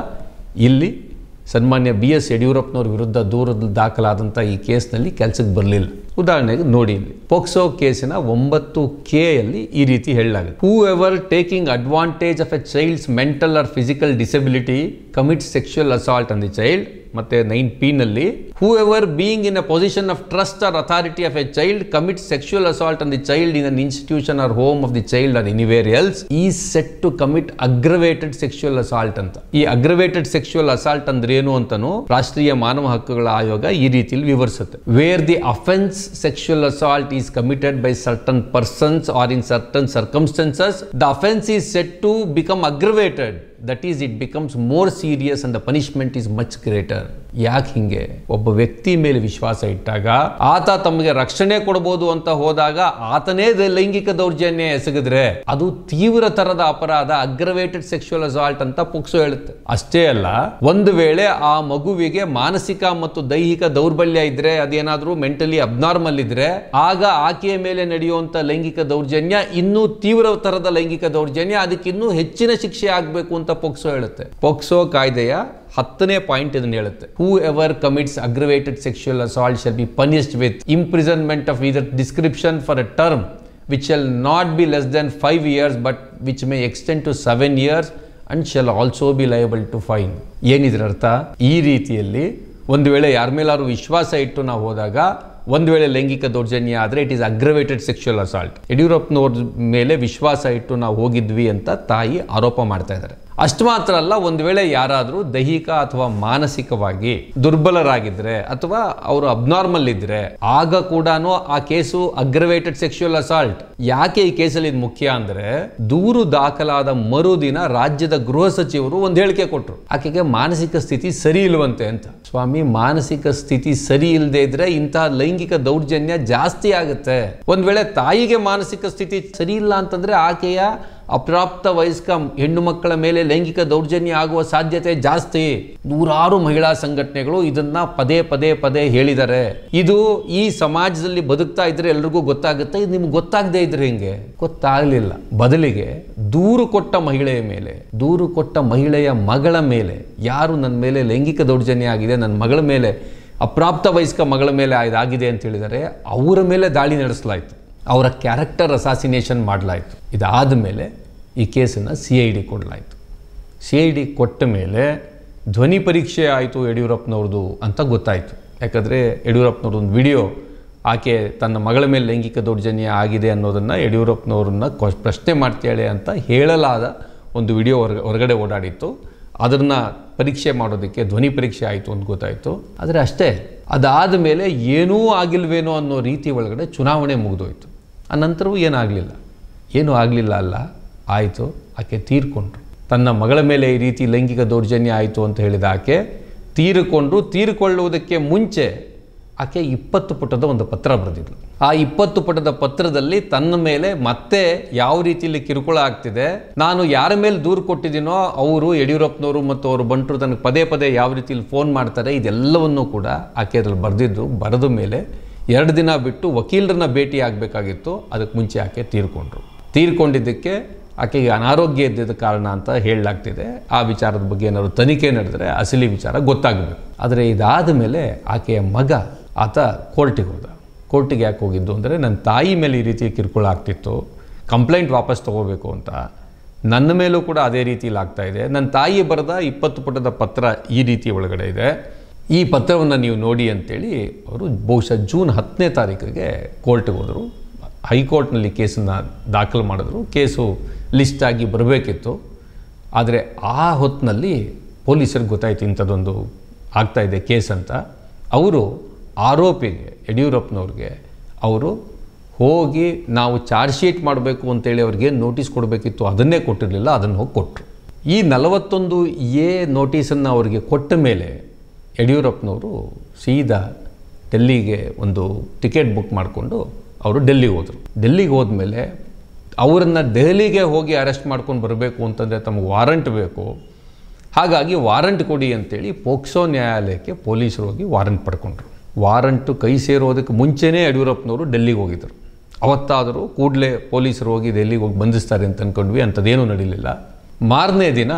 ಇಲ್ಲಿ ಸನ್ಮಾನ್ಯ ಬಿ ಎಸ್ ಯಡಿಯೂರಪ್ಪನವ್ರ ವಿರುದ್ಧ ದೂರದಲ್ಲಿ ದಾಖಲಾದಂಥ ಈ ಕೇಸ್ನಲ್ಲಿ ಕೆಲಸಕ್ಕೆ ಬರಲಿಲ್ಲ. ಉದಾಹರಣೆಗೆ ನೋಡಿ ಇಲ್ಲಿ, ಪೋಕ್ಸೋ ಕೇಸಿನ ಒಂಬತ್ತು ಕೆ ಯಲ್ಲಿ ಈ ರೀತಿ ಹೇಳಲಾಗುತ್ತೆ whoever taking advantage of a child's mental or physical disability commit sexual assault on the child ಮತ್ತೆ ನೈನ್ ಪಿ ನಲ್ಲಿ whoever being in a position of trust or authority of a child commit sexual assault on the child in an institution or home of the child or anywhere else is said to commit aggravated sexual assault ಅಂತ. ಈ ಅಗ್ರವೇಟೆಡ್ ಸೆಕ್ಷುಯಲ್ ಅಸಾಲ್ಟ್ ಅಂದ್ರೆ ಏನು ಅಂತನೂ ರಾಷ್ಟ್ರೀಯ ಮಾನವ ಹಕ್ಕುಗಳ ಆಯೋಗ ಈ ರೀತಿಯಲ್ಲಿ ವಿವರಿಸುತ್ತೆ. Where the offence sexual assault is committed by certain persons or in certain circumstances, the offense is said to become aggravated. That is, it becomes more serious and the punishment is much greater. ಯಾಕೆ ಹಿಂಗೆ? ಒಬ್ಬ ವ್ಯಕ್ತಿ ಮೇಲೆ ವಿಶ್ವಾಸ ಇಟ್ಟಾಗ ಆತ ತಮಗೆ ರಕ್ಷಣೆ ಕೊಡಬಹುದು ಅಂತ ಹೋದಾಗ ಆತನೇ ಲೈಂಗಿಕ ದೌರ್ಜನ್ಯ ಎಸಗಿದ್ರೆ ಅದು ತೀವ್ರ ತರದ ಅಪರಾಧ ಅಗ್ರವೇಟೆಡ್ ಸೆಕ್ಷುವಲ್ ಅಸಾಲ್ಟ್ ಅಂತ ಪುಕ್ಸು ಹೇಳುತ್ತೆ. ಅಷ್ಟೇ ಅಲ್ಲ, ಒಂದು ವೇಳೆ ಆ ಮಗುವಿಗೆ ಮಾನಸಿಕ ಮತ್ತು ದೈಹಿಕ ದೌರ್ಬಲ್ಯ ಇದ್ರೆ, ಅದೇನಾದ್ರೂ ಮೆಂಟಲಿ ಅಬ್ನಾರ್ಮಲ್ ಇದ್ರೆ, ಆಗ ಆಕೆಯ ಮೇಲೆ ನಡೆಯುವಂತ ಲೈಂಗಿಕ ದೌರ್ಜನ್ಯ ಇನ್ನೂ ತೀವ್ರ ತರದ ಲೈಂಗಿಕ ದೌರ್ಜನ್ಯ ಅದಕ್ಕೆ ಇನ್ನೂ ಹೆಚ್ಚಿನ ಶಿಕ್ಷೆ ಆಗಬೇಕು ಅಂತ ಪೊಕ್ಸೋ ಹೇಳುತ್ತೆ. ಪೊಕ್ಸೋ ಕಾಯ್ದೆಯ ಹತ್ತನೇ ಪಾಯಿಂಟ್ ಇದನ್ನು ಹೇಳುತ್ತೆ. Whoever commits aggravated sexual assault shall be punished with imprisonment of either description for a term which shall not be less than five years but which may extend to seven years and shall also be liable to fine ಏನಿದ್ರ ಅರ್ಥ? ಈ ರೀತಿಯಲ್ಲಿ ಒಂದು ವೇಳೆ ಯಾರ ಮೇಲಾರು ವಿಶ್ವಾಸ ಇಟ್ಟು ನಾವು ಹೋದಾಗ ಒಂದು ವೇಳೆ ಲೈಂಗಿಕ ದೌರ್ಜನ್ಯ ಆದರೆ it is aggravated sexual assault ಯಡಿಯೂರಪ್ಪನವ್ರ ಮೇಲೆ ವಿಶ್ವಾಸ ಇಟ್ಟು ನಾವು ಹೋಗಿದ್ವಿ ಅಂತ ತಾಯಿ ಆರೋಪ ಮಾಡ್ತಾ ಇದ್ದಾರೆ ಅಷ್ಟು ಮಾತ್ರ ಅಲ್ಲ, ಒಂದು ವೇಳೆ ಯಾರಾದರೂ ದೈಹಿಕ ಅಥವಾ ಮಾನಸಿಕವಾಗಿ ದುರ್ಬಲರಾಗಿದ್ರೆ ಅಥವಾ ಅವರು ಅಬ್ನಾರ್ಮಲ್ ಇದ್ರೆ, ಆಗ ಕೂಡ ಆ ಕೇಸು ಅಗ್ರವೇಟೆಡ್ ಸೆಕ್ಷುಯಲ್ ಅಸಾಲ್ಟ್ ಯಾಕೆ ಈ ಕೇಸಲ್ಲಿ ಇದು ಮುಖ್ಯ ಅಂದ್ರೆ, ದೂರು ದಾಖಲಾದ ಮರುದಿನ ರಾಜ್ಯದ ಗೃಹ ಸಚಿವರು ಒಂದು ಹೇಳಿಕೆ ಕೊಟ್ಟರು ಆಕೆಗೆ ಮಾನಸಿಕ ಸ್ಥಿತಿ ಸರಿ ಇಲ್ವಂತೆ ಅಂತ. ಸ್ವಾಮಿ, ಮಾನಸಿಕ ಸ್ಥಿತಿ ಸರಿ ಇಲ್ಲದೆ ಇದ್ರೆ ಇಂತಹ ಲೈಂಗಿಕ ದೌರ್ಜನ್ಯ ಜಾಸ್ತಿ ಆಗುತ್ತೆ. ಒಂದ್ ವೇಳೆ ತಾಯಿಗೆ ಮಾನಸಿಕ ಸ್ಥಿತಿ ಸರಿ ಇಲ್ಲ ಅಂತಂದ್ರೆ ಆಕೆಯ ಅಪ್ರಾಪ್ತ ವಯಸ್ಕ ಹೆಣ್ಣು ಮಕ್ಕಳ ಮೇಲೆ ಲೈಂಗಿಕ ದೌರ್ಜನ್ಯ ಆಗುವ ಸಾಧ್ಯತೆ ಜಾಸ್ತಿ. ನೂರಾರು ಮಹಿಳಾ ಸಂಘಟನೆಗಳು ಇದನ್ನ ಪದೇ ಪದೇ ಪದೇ ಹೇಳಿದ್ದಾರೆ. ಇದು ಈ ಸಮಾಜದಲ್ಲಿ ಬದುಕ್ತಾ ಇದ್ರೆ ಎಲ್ರಿಗೂ ಗೊತ್ತಾಗುತ್ತೆ. ಇದು ನಿಮ್ಗೆ ಗೊತ್ತಾಗದೇ ಇದ್ರೆ ಹಿಂಗೆ? ಗೊತ್ತಾಗಲಿಲ್ಲ. ಬದಲಿಗೆ ದೂರು ಕೊಟ್ಟ ಮಹಿಳೆಯ ಮೇಲೆ, ದೂರು ಕೊಟ್ಟ ಮಹಿಳೆಯ ಮಗಳ ಮೇಲೆ, ಯಾರು ನನ್ನ ಮೇಲೆ ಲೈಂಗಿಕ ದೌರ್ಜನ್ಯ ಆಗಿದೆ ನನ್ನ ಮಗಳ ಮೇಲೆ ಅಪ್ರಾಪ್ತ ವಯಸ್ಕ ಮಗಳ ಮೇಲೆ ಇದಾಗಿದೆ ಅಂತ ಹೇಳಿದರೆ, ಅವರ ಮೇಲೆ ದಾಳಿ ನಡೆಸಲಾಯಿತು. ಅವರ ಕ್ಯಾರೆಕ್ಟರ್ ಅಸಾಸಿನೇಷನ್ ಮಾಡಲಾಯಿತು. ಇದಾದ ಮೇಲೆ ಈ ಕೇಸನ್ನು ಸಿ ಐ ಡಿ ಕೊಡಲಾಯಿತು. ಸಿ ಐ ಡಿ ಕೊಟ್ಟ ಮೇಲೆ ಧ್ವನಿ ಪರೀಕ್ಷೆ ಆಯಿತು ಯಡಿಯೂರಪ್ಪನವ್ರದ್ದು ಅಂತ ಗೊತ್ತಾಯಿತು. ಯಾಕಂದರೆ ಯಡಿಯೂರಪ್ಪನವ್ರದ್ದು ಒಂದು ವಿಡಿಯೋ ಆಕೆ ತನ್ನ ಮಗಳ ಮೇಲೆ ಲೈಂಗಿಕ ದೌರ್ಜನ್ಯ ಆಗಿದೆ ಅನ್ನೋದನ್ನು ಯಡಿಯೂರಪ್ಪನವ್ರನ್ನ ಪ್ರಶ್ನೆ ಮಾಡ್ತಾಳೆ ಅಂತ ಹೇಳಲಾದ ಒಂದು ವಿಡಿಯೋ ಹೊರ ಹೊರಗಡೆ ಓಡಾಡಿತ್ತು. ಅದನ್ನು ಪರೀಕ್ಷೆ ಮಾಡೋದಕ್ಕೆ ಧ್ವನಿ ಪರೀಕ್ಷೆ ಆಯಿತು ಅಂತ ಗೊತ್ತಾಯಿತು. ಆದರೆ ಅಷ್ಟೇ, ಅದಾದ ಮೇಲೆ ಏನೂ ಆಗಿಲ್ವೇನೋ ಅನ್ನೋ ರೀತಿ ಒಳಗಡೆ ಚುನಾವಣೆ ಮುಗಿದೋಯ್ತು. ಆ ನಂತರವೂ ಏನಾಗಲಿಲ್ಲ ಏನೂ ಆಗಲಿಲ್ಲ ಅಲ್ಲ. ಆಯಿತು. ಆಕೆ ತೀರ್ಕೊಂಡ್ರು. ತನ್ನ ಮಗಳ ಮೇಲೆ ಈ ರೀತಿ ಲೈಂಗಿಕ ದೌರ್ಜನ್ಯ ಆಯಿತು ಅಂತ ಹೇಳಿದ ಆಕೆ ತೀರಿಕೊಂಡ್ರು. ತೀರಿಕೊಳ್ಳುವುದಕ್ಕೆ ಮುಂಚೆ ಆಕೆ ಇಪ್ಪತ್ತು ಪುಟದ ಒಂದು ಪತ್ರ ಬರೆದಿದ್ಲು. ಆ ಇಪ್ಪತ್ತು ಪುಟದ ಪತ್ರದಲ್ಲಿ ತನ್ನ ಮೇಲೆ ಮತ್ತೆ ಯಾವ ರೀತಿಯಲ್ಲಿ ಕಿರುಕುಳ ಆಗ್ತಿದೆ, ನಾನು ಯಾರ ಮೇಲೆ ದೂರು ಕೊಟ್ಟಿದ್ದೀನೋ ಅವರು ಯಡಿಯೂರಪ್ಪನವರು ಮತ್ತು ಅವರು ಬಂಟರು ತನಗೆ ಪದೇ ಪದೇ ಯಾವ ರೀತಿಯಲ್ಲಿ ಫೋನ್ ಮಾಡ್ತಾರೆ, ಇದೆಲ್ಲವನ್ನೂ ಕೂಡ ಆಕೆ ಅದ್ರಲ್ಲಿ ಬರೆದಿದ್ದು, ಬರೆದ ಮೇಲೆ ಎರಡು ದಿನ ಬಿಟ್ಟು ವಕೀಲರನ್ನ ಭೇಟಿ ಆಗಬೇಕಾಗಿತ್ತು ಅದಕ್ಕೆ ಮುಂಚೆ ಆಕೆ ತೀರ್ಕೊಂಡ್ರು. ತೀರ್ಕೊಂಡಿದ್ದಕ್ಕೆ ಆಕೆಗೆ ಅನಾರೋಗ್ಯ ಇದ್ದಿದ್ದ ಕಾರಣ ಅಂತ ಹೇಳಲಾಗ್ತಿದೆ. ಆ ವಿಚಾರದ ಬಗ್ಗೆ ಏನಾದ್ರು ತನಿಖೆ ನಡೆದರೆ ಅಸಲಿ ವಿಚಾರ ಗೊತ್ತಾಗಬೇಕು. ಆದರೆ ಇದಾದ ಮೇಲೆ ಆಕೆಯ ಮಗ ಆತ ಕೋರ್ಟಿಗೆ ಹೋದ. ಕೋರ್ಟಿಗೆ ಯಾಕೆ ಹೋಗಿದ್ದು ಅಂದರೆ, ನನ್ನ ತಾಯಿ ಮೇಲೆ ಈ ರೀತಿ ಕಿರುಕುಳ ಆಗ್ತಿತ್ತು. ಕಂಪ್ಲೇಂಟ್ ವಾಪಸ್ ತೊಗೋಬೇಕು ಅಂತ. ನನ್ನ ಮೇಲೂ ಕೂಡ ಅದೇ ರೀತಿಯಲ್ಲಿ ಆಗ್ತಾ ಇದೆ. ನನ್ನ ತಾಯಿ ಬರೆದ ಇಪ್ಪತ್ತು ಪುಟದ ಪತ್ರ ಈ ರೀತಿ ಒಳಗಡೆ ಇದೆ. ಈ ಪತ್ರವನ್ನು ನೀವು ನೋಡಿ ಅಂತೇಳಿ ಅವರು ಬಹುಶಃ ಜೂನ್ ಹತ್ತನೇ ತಾರೀಕಿಗೆ ಕೋರ್ಟ್ಗೆ ಹೋದರು. ಹೈಕೋರ್ಟ್ನಲ್ಲಿ ಕೇಸನ್ನು ದಾಖಲು ಮಾಡಿದ್ರು. ಕೇಸು ಲಿಸ್ಟ್ ಆಗಿ ಬರಬೇಕಿತ್ತು. ಆದರೆ ಆ ಹೊತ್ತಿನಲ್ಲಿ ಪೊಲೀಸರಿಗೆ ಗೊತ್ತಾಯ್ತು ಇಂಥದ್ದೊಂದು ಆಗ್ತಾ ಇದೆ ಕೇಸ್ ಅಂತ. ಅವರು ಆರೋಪಿಗೆ, ಯಡಿಯೂರಪ್ಪನವ್ರಿಗೆ ಅವರು ಹೋಗಿ ನಾವು ಚಾರ್ಜ್ ಶೀಟ್ ಮಾಡಬೇಕು ಅಂತೇಳಿ ಅವ್ರಿಗೆ ನೋಟಿಸ್ ಕೊಡಬೇಕಿತ್ತು ಅದನ್ನೇ ಕೊಟ್ಟಿರಲಿಲ್ಲ, ಅದನ್ನು ಹೋಗಿ ಕೊಟ್ಟರು ಈ ನಲವತ್ತೊಂದು ಎ ನೋಟಿಸನ್ನು ಅವರಿಗೆ ಕೊಟ್ಟ ಮೇಲೆ ಯಡಿಯೂರಪ್ಪನವರು ಸೀದಾ ಡೆಲ್ಲಿಗೆ ಒಂದು ಟಿಕೆಟ್ ಬುಕ್ ಮಾಡಿಕೊಂಡು ಅವರು ಡೆಲ್ಲಿಗೆ ಹೋದರು. ಡೆಲ್ಲಿಗೆ ಹೋದ್ಮೇಲೆ ಅವರನ್ನು ದೆಹಲಿಗೆ ಹೋಗಿ ಅರೆಸ್ಟ್ ಮಾಡ್ಕೊಂಡು ಬರಬೇಕು ಅಂತಂದರೆ ತಮಗೆ ವಾರಂಟ್ ಬೇಕು. ಹಾಗಾಗಿ ವಾರಂಟ್ ಕೊಡಿ ಅಂತೇಳಿ ಪೋಕ್ಸೋ ನ್ಯಾಯಾಲಯಕ್ಕೆ ಪೊಲೀಸರು ಹೋಗಿ ವಾರಂಟ್ ಪಡ್ಕೊಂಡ್ರು. ವಾರಂಟು ಕೈ ಸೇರೋದಕ್ಕೆ ಮುಂಚೆನೇ ಯಡಿಯೂರಪ್ಪನವರು ಡೆಲ್ಲಿಗೆ ಹೋಗಿದ್ದರು ಅವತ್ತಾದರೂ ಕೂಡಲೇ ಪೊಲೀಸರು ಹೋಗಿ ಡೆಲ್ಲಿಗೆ ಹೋಗಿ ಬಂಧಿಸ್ತಾರೆ ಅಂತ ಅಂದ್ಕೊಂಡ್ವಿ ಅಂಥದ್ದೇನೂ ನಡೀಲಿಲ್ಲ. ಮಾರನೇ ದಿನ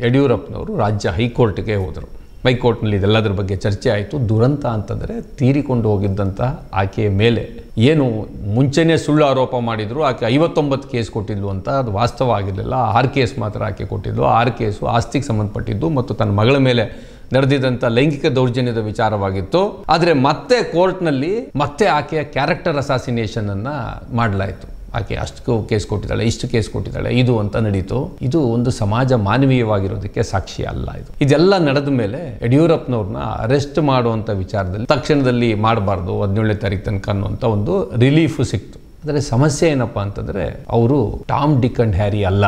ಯಡಿಯೂರಪ್ಪನವರು ರಾಜ್ಯ ಹೈಕೋರ್ಟ್ಗೆ ಹೋದರು. ಹೈಕೋರ್ಟ್ನಲ್ಲಿ ಇದೆಲ್ಲದರ ಬಗ್ಗೆ ಚರ್ಚೆ ಆಯಿತು. ದುರಂತ ಅಂತಂದರೆ ತೀರಿಕೊಂಡು ಹೋಗಿದ್ದಂತಹ ಆಕೆಯ ಮೇಲೆ ಏನು ಮುಂಚೆನೇ ಸುಳ್ಳು ಆರೋಪ ಮಾಡಿದ್ರು, ಆಕೆ ಐವತ್ತೊಂಬತ್ತು ಕೇಸ್ ಕೊಟ್ಟಿದ್ಲು ಅಂತ, ಅದು ವಾಸ್ತವ ಆಗಿರಲಿಲ್ಲ. ಆರು ಕೇಸ್ ಮಾತ್ರ ಆಕೆ ಕೊಟ್ಟಿದ್ಲು. ಆರು ಕೇಸು ಆಸ್ತಿಗೆ ಸಂಬಂಧಪಟ್ಟಿದ್ದು ಮತ್ತು ತನ್ನ ಮಗಳ ಮೇಲೆ ನಡೆದಿದ್ದಂಥ ಲೈಂಗಿಕ ದೌರ್ಜನ್ಯದ ವಿಚಾರವಾಗಿತ್ತು. ಆದರೆ ಮತ್ತೆ ಕೋರ್ಟ್ನಲ್ಲಿ ಮತ್ತೆ ಆಕೆಯ ಕ್ಯಾರೆಕ್ಟರ್ ಅಸಾಸಿನೇಷನನ್ನು ಮಾಡಲಾಯಿತು. ಆಕೆ ಅಷ್ಟು ಕೇಸ್ ಕೊಟ್ಟಿದ್ದಾಳೆ, ಇಷ್ಟು ಕೇಸ್ ಕೊಟ್ಟಿದ್ದಾಳೆ, ಇದು ಅಂತ ನಡೀತು. ಇದು ಒಂದು ಸಮಾಜ ಮಾನವೀಯವಾಗಿರೋದಕ್ಕೆ ಸಾಕ್ಷಿ ಅಲ್ಲ ಇದು. ಇದೆಲ್ಲ ನಡೆದ ಮೇಲೆ ಯಡಿಯೂರಪ್ಪನವ್ರನ್ನ ಅರೆಸ್ಟ್ ಮಾಡುವಂಥ ವಿಚಾರದಲ್ಲಿ ತಕ್ಷಣದಲ್ಲಿ ಮಾಡಬಾರ್ದು, ಹದಿನೇಳನೇ ತಾರೀಕು ತನಕ ಅನ್ನುವಂಥ ಒಂದು ರಿಲೀಫು ಸಿಕ್ತು. ಆದರೆ ಸಮಸ್ಯೆ ಏನಪ್ಪ ಅಂತಂದರೆ ಅವರು ಟಾಮ್, ಡಿಕ್ ಅಂಡ್ ಹ್ಯಾರಿ ಅಲ್ಲ,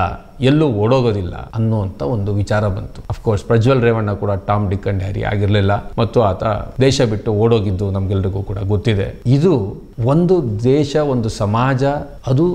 ಎಲ್ಲೂ ಓಡೋಗೋದಿಲ್ಲ ಅನ್ನುವಂಥ ಒಂದು ವಿಚಾರ ಬಂತು. ಅಫ್ಕೋರ್ಸ್ ಪ್ರಜ್ವಲ್ ರೇವಣ್ಣ ಕೂಡ ಟಾಮ್, ಡಿಕ್ ಅಂಡ್ ಹ್ಯಾರಿ ಆಗಿರಲಿಲ್ಲ ಮತ್ತು ಆತ ದೇಶ ಬಿಟ್ಟು ಓಡೋಗಿದ್ದು ನಮಗೆಲ್ಲರಿಗೂ ಕೂಡ ಗೊತ್ತಿದೆ. ಇದು ಒಂದು ದೇಶ, ಒಂದು ಸಮಾಜ, ಅದು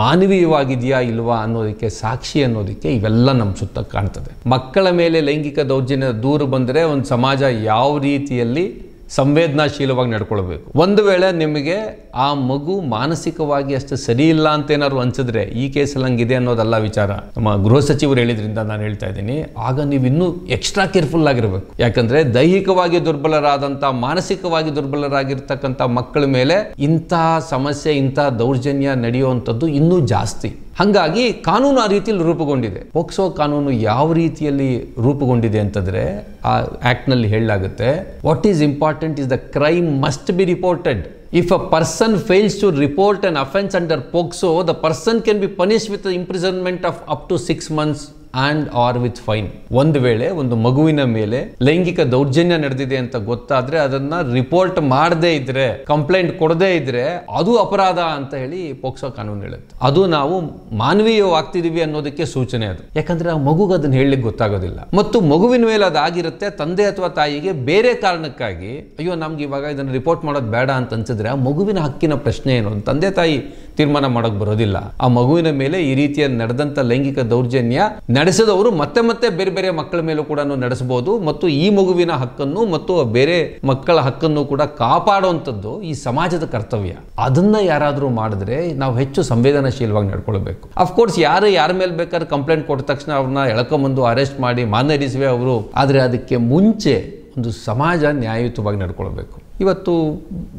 ಮಾನವೀಯವಾಗಿದೆಯಾ ಇಲ್ವಾ ಅನ್ನೋದಕ್ಕೆ, ಸಾಕ್ಷಿ ಅನ್ನೋದಕ್ಕೆ ಇವೆಲ್ಲ ನಮ್ಮ ಸುತ್ತ ಕಾಣ್ತದೆ. ಮಕ್ಕಳ ಮೇಲೆ ಲೈಂಗಿಕ ದೌರ್ಜನ್ಯ ದೂರು ಬಂದರೆ ಒಂದು ಸಮಾಜ ಯಾವ ರೀತಿಯಲ್ಲಿ ಸಂವೇದನಾಶೀಲವಾಗಿ ನಡ್ಕೊಳ್ಬೇಕು. ಒಂದು ವೇಳೆ ನಿಮಗೆ ಆ ಮಗು ಮಾನಸಿಕವಾಗಿ ಅಷ್ಟು ಸರಿ ಇಲ್ಲ ಅಂತ ಏನಾದ್ರು ಅನ್ಸಿದ್ರೆ ಈ ಕೇಸಲ್ಲಿ ಹಂಗಿದೆ ಅನ್ನೋದಲ್ಲ ವಿಚಾರ ನಮ್ಮ ಗೃಹ ಸಚಿವರು ಹೇಳಿದ್ರಿಂದ ನಾನು ಹೇಳ್ತಾ ಇದ್ದೀನಿ. ಆಗ ನೀವು ಇನ್ನೂ ಎಕ್ಸ್ಟ್ರಾ ಕೇರ್ಫುಲ್ ಆಗಿರಬೇಕು. ಯಾಕಂದ್ರೆ ದೈಹಿಕವಾಗಿ ದುರ್ಬಲರಾದಂಥ, ಮಾನಸಿಕವಾಗಿ ದುರ್ಬಲರಾಗಿರ್ತಕ್ಕಂಥ ಮಕ್ಕಳ ಮೇಲೆ ಇಂತಹ ಸಮಸ್ಯೆ, ಇಂತಹ ದೌರ್ಜನ್ಯ ನಡೆಯುವಂಥದ್ದು ಇನ್ನೂ ಜಾಸ್ತಿ. ಹಾಗಾಗಿ ಕಾನೂನು ಆ ರೀತಿಯಲ್ಲಿ ರೂಪುಗೊಂಡಿದೆ. ಪೋಕ್ಸೋ ಕಾನೂನು ಯಾವ ರೀತಿಯಲ್ಲಿ ರೂಪುಗೊಂಡಿದೆ ಅಂತಂದರೆ ಆ ಆ್ಯಕ್ಟ್ನಲ್ಲಿ ಹೇಳಲಾಗುತ್ತೆ what is important is the crime must be reported if a person fails to report an offence under POCSO the person can be punish with imprisonment of up to six months and or with fine ಒಂದು ವೇಳೆ ಒಂದು ಮಗುವಿನ ಮೇಲೆ ಲೈಂಗಿಕ ದೌರ್ಜನ್ಯ ನಡೆದಿದೆ ಅಂತ ಗೊತ್ತಾದ್ರೆ ಅದನ್ನ ರಿಪೋರ್ಟ್ ಮಾಡದೇ ಇದ್ರೆ ಕಂಪ್ಲೇಂಟ್ ಕೊಡದೇ ಇದ್ರೆ ಅದು ಅಪರಾಧ ಅಂತ ಹೇಳಿ ಪೋಕ್ಸೋ ಕಾನೂನು ಹೇಳುತ್ತೆ. ಅದು ನಾವು ಮಾನವೀಯವಾಗ್ತಿದೀವಿ ಅನ್ನೋದಕ್ಕೆ ಸೂಚನೆ ಅದು. ಯಾಕಂದ್ರೆ ಆ ಮಗುಗೆ ಅದನ್ನ ಹೇಳಲಿಕ್ಕೆ ಗೊತ್ತಾಗೋದಿಲ್ಲ. ಮತ್ತು ಮಗುವಿನ ಮೇಲೆ ಅದಾಗಿರುತ್ತೆ ತಂದೆ ಅಥವಾ ತಾಯಿಗೆ ಬೇರೆ ಕಾರಣಕ್ಕಾಗಿ, ಅಯ್ಯೋ, ನಮ್ಗೆ ಇವಾಗ ಇದನ್ನು ರಿಪೋರ್ಟ್ ಮಾಡೋದು ಬೇಡ ಅಂತ ಅನ್ಸಿದ್ರೆ ಆ ಮಗುವಿನ ಹಕ್ಕಿನ ಪ್ರಶ್ನೆ ಏನು? ತಂದೆ ತಾಯಿ ತೀರ್ಮಾನ ಮಾಡೋಕೆ ಬರೋದಿಲ್ಲ. ಆ ಮಗುವಿನ ಮೇಲೆ ಈ ರೀತಿಯ ನಡೆದಂತ ಲೈಂಗಿಕ ದೌರ್ಜನ್ಯ ನಡೆಸಿದವರು ಮತ್ತೆ ಮತ್ತೆ ಬೇರೆ ಬೇರೆ ಮಕ್ಕಳ ಮೇಲೂ ಕೂಡ ನಡೆಸಬಹುದು ಮತ್ತು ಈ ಮಗುವಿನ ಹಕ್ಕನ್ನು ಮತ್ತು ಬೇರೆ ಮಕ್ಕಳ ಹಕ್ಕನ್ನು ಕೂಡ ಕಾಪಾಡುವಂಥದ್ದು ಈ ಸಮಾಜದ ಕರ್ತವ್ಯ. ಅದನ್ನ ಯಾರಾದರೂ ಮಾಡಿದ್ರೆ ನಾವು ಹೆಚ್ಚು ಸಂವೇದನಾಶೀಲವಾಗಿ ನಡ್ಕೊಳ್ಬೇಕು. ಅಫ್ಕೋರ್ಸ್ ಯಾರು ಯಾರ ಮೇಲೆ ಬೇಕಾದ್ರೆ ಕಂಪ್ಲೇಂಟ್ ಕೊಟ್ಟ ತಕ್ಷಣ ಅವ್ರನ್ನ ಎಳ್ಕೊಂಬಂದು ಅರೆಸ್ಟ್ ಮಾಡಿ ಮಾನ್ಯರಿಸುವೆ ಅವರು. ಆದರೆ ಅದಕ್ಕೆ ಮುಂಚೆ ಒಂದು ಸಮಾಜ ನ್ಯಾಯಯುತವಾಗಿ ನಡ್ಕೊಳ್ಬೇಕು. ಇವತ್ತು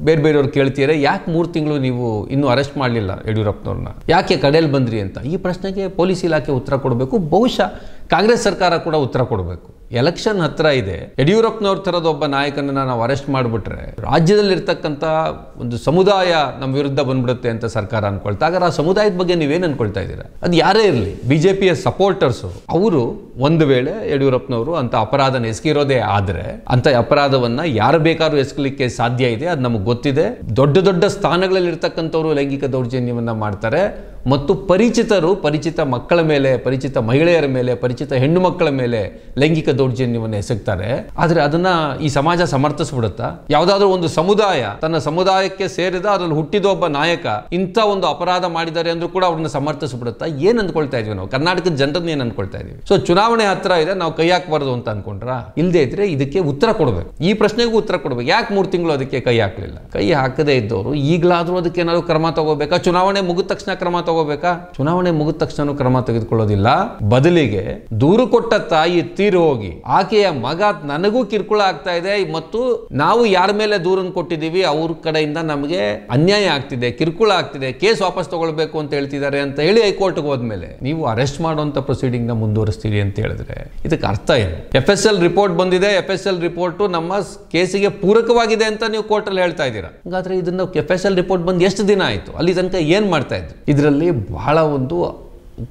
ಬೇರೆ ಬೇರೆಯವ್ರು ಕೇಳ್ತೀರ ಯಾಕೆ ಮೂರು ತಿಂಗಳು ನೀವು ಇನ್ನೂ ಅರೆಸ್ಟ್ ಮಾಡಲಿಲ್ಲ ಯಡಿಯೂರಪ್ಪನವ್ರನ್ನ? ಯಾಕೆ ಕಡೆಯಲ್ಲಿ ಬಂದ್ರಿ ಅಂತ? ಈ ಪ್ರಶ್ನೆಗೆ ಪೊಲೀಸ್ ಇಲಾಖೆ ಉತ್ತರ ಕೊಡಬೇಕು. ಬಹುಶಃ ಕಾಂಗ್ರೆಸ್ ಸರ್ಕಾರ ಕೂಡ ಉತ್ತರ ಕೊಡಬೇಕು. ಎಲೆಕ್ಷನ್ ಹತ್ರ ಇದೆ. ಯಡಿಯೂರಪ್ಪನವ್ರ ಥರದ ಒಬ್ಬ ನಾಯಕನನ್ನು ನಾವು ಅರೆಸ್ಟ್ ಮಾಡಿಬಿಟ್ರೆ ರಾಜ್ಯದಲ್ಲಿರ್ತಕ್ಕಂಥ ಒಂದು ಸಮುದಾಯ ನಮ್ಮ ವಿರುದ್ಧ ಬಂದ್ಬಿಡುತ್ತೆ ಅಂತ ಸರ್ಕಾರ ಅನ್ಕೊಳ್ತಾ, ಹಾಗಾದ್ರೆ ಆ ಸಮುದಾಯದ ಬಗ್ಗೆ ನೀವೇನು ಅನ್ಕೊಳ್ತಾ ಇದ್ದೀರಾ? ಅದು ಯಾರೇ ಇರಲಿ ಬಿ ಜೆ ಪಿಯ ಸಪೋರ್ಟರ್ಸು ಅವರು ಒಂದು ವೇಳೆ ಯಡಿಯೂರಪ್ಪನವರು ಅಂತ ಅಪರಾಧನ ಎಸಗಿರೋದೇ ಆದರೆ ಅಂತ ಅಪರಾಧವನ್ನ ಯಾರು ಬೇಕಾದ್ರೂ ಎಸಗಲಿಕ್ಕೆ ಸಾಧ್ಯ ಇದೆ, ಅದು ನಮಗೆ ಗೊತ್ತಿದೆ. ದೊಡ್ಡ ದೊಡ್ಡ ಸ್ಥಾನಗಳಲ್ಲಿ ಇರ್ತಕ್ಕಂಥವ್ರು ಲೈಂಗಿಕ ದೌರ್ಜನ್ಯವನ್ನ ಮಾಡ್ತಾರೆ. ಮತ್ತು ಪರಿಚಿತರು, ಪರಿಚಿತ ಮಕ್ಕಳ ಮೇಲೆ, ಪರಿಚಿತ ಮಹಿಳೆಯರ ಮೇಲೆ, ಪರಿಚಿತ ಹೆಣ್ಣು ಮಕ್ಕಳ ಮೇಲೆ ಲೈಂಗಿಕ ದೌರ್ಜನ್ಯವನ್ನು ಎಸಗ್ತಾರೆ. ಆದರೆ ಅದನ್ನ ಈ ಸಮಾಜ ಸಮರ್ಥಿಸ್ಬಿಡುತ್ತಾ? ಯಾವುದಾದ್ರೂ ಒಂದು ಸಮುದಾಯ ತನ್ನ ಸಮುದಾಯಕ್ಕೆ ಸೇರಿದ ಅದರಲ್ಲಿ ಹುಟ್ಟಿದ ಒಬ್ಬ ನಾಯಕ ಇಂಥ ಒಂದು ಅಪರಾಧ ಮಾಡಿದ್ದಾರೆ ಅಂದ್ರೂ ಕೂಡ ಅವ್ರನ್ನ ಸಮರ್ಥಿಸ್ಬಿಡುತ್ತಾ? ಏನ್ ಅಂದ್ಕೊಳ್ತಾ ಇದೀವಿ ನಾವು? ಕರ್ನಾಟಕದ ಜನರನ್ನ ಏನ್ ಅನ್ಕೊಳ್ತಾ ಇದೀವಿ? ಸೊ ಚುನಾವಣೆ ಹತ್ರ ಇದೆ, ನಾವು ಕೈ ಹಾಕಬಾರ್ದು ಅಂತ ಅನ್ಕೊಂಡ್ರ? ಇಲ್ಲದೆ ಇದ್ರೆ ಇದಕ್ಕೆ ಉತ್ತರ ಕೊಡಬೇಕು. ಈ ಪ್ರಶ್ನೆಗೂ ಉತ್ತರ ಕೊಡಬೇಕು. ಯಾಕೆ ಮೂರು ತಿಂಗಳು ಅದಕ್ಕೆ ಕೈ ಹಾಕಲಿಲ್ಲ? ಕೈ ಹಾಕದೇ ಇದ್ದವರು ಈಗಲಾದ್ರೂ ಅದಕ್ಕೆ ಏನಾದ್ರು ಕ್ರಮ ತಗೋಬೇಕಾ? ಚುನಾವಣೆ ಮುಗಿದ ತಕ್ಷಣ ಕ್ರಮ ತಗೋಬೇಕಾ? ಚುನಾವಣೆ ಮುಗಿದ ತಕ್ಷಣ ಕ್ರಮ ತೆಗೆದುಕೊಳ್ಳೋದಿಲ್ಲ. ಬದಲಿಗೆ ದೂರು ಕೊಟ್ಟ ತಾಯಿ ತೀರು ಹೋಗಿ, ಆಕೆಯ ಮಗ ನನಗೂ ಕಿರುಕುಳ ಆಗ್ತಾ ಇದೆ ಮತ್ತು ನಾವು ಯಾರ ಮೇಲೆ ದೂರನ್ನು ಕೊಟ್ಟಿದ್ದೀವಿ, ಅವ್ರ ಕಡೆಯಿಂದ ನಮಗೆ ಅನ್ಯಾಯ ಆಗ್ತಿದೆ, ಕಿರುಕುಳ ಆಗ್ತಿದೆ, ಕೇಸ್ ವಾಪಸ್ ತಗೊಳ್ಬೇಕು ಅಂತ ಹೇಳ್ತಿದ್ದಾರೆ ಅಂತ ಹೇಳಿ ಹೈಕೋರ್ಟ್ಗೆ ಹೋದ್ಮೇಲೆ ನೀವು ಅರೆಸ್ಟ್ ಮಾಡುವಂತ ಪ್ರೊಸೀಡಿಂಗ್ನ ಮುಂದುವರಿಸ್ತೀರಿ ಅಂತ ಹೇಳಿದ್ರೆ ಇದಕ್ಕೆ ಅರ್ಥ ಏನು? ಎಫ್ ಎಸ್ ಎಲ್ ರಿಪೋರ್ಟ್ ಬಂದಿದೆ ಎಫ್ ಎಸ್ ಎಲ್ ರಿಪೋರ್ಟ್ ನಮ್ಮ ಕೇಸಿಗೆ ಪೂರಕವಾಗಿದೆ ಅಂತ ನೀವು ಕೋರ್ಟ್ ಅಲ್ಲಿ ಹೇಳ್ತಾ ಇದ್ದೀರಾ? ಹಾಗಾದ್ರೆ ಇದನ್ನ ಎಫ್ ಎಸ್ ಎಲ್ ರಿಪೋರ್ಟ್ ಬಂದು ಎಷ್ಟು ದಿನ ಆಯ್ತು? ಅಲ್ಲಿ ತನಕ ಏನ್ ಮಾಡ್ತಾ ಇದ್ರು? ಇದರಲ್ಲಿ ಬಹಳ ಒಂದು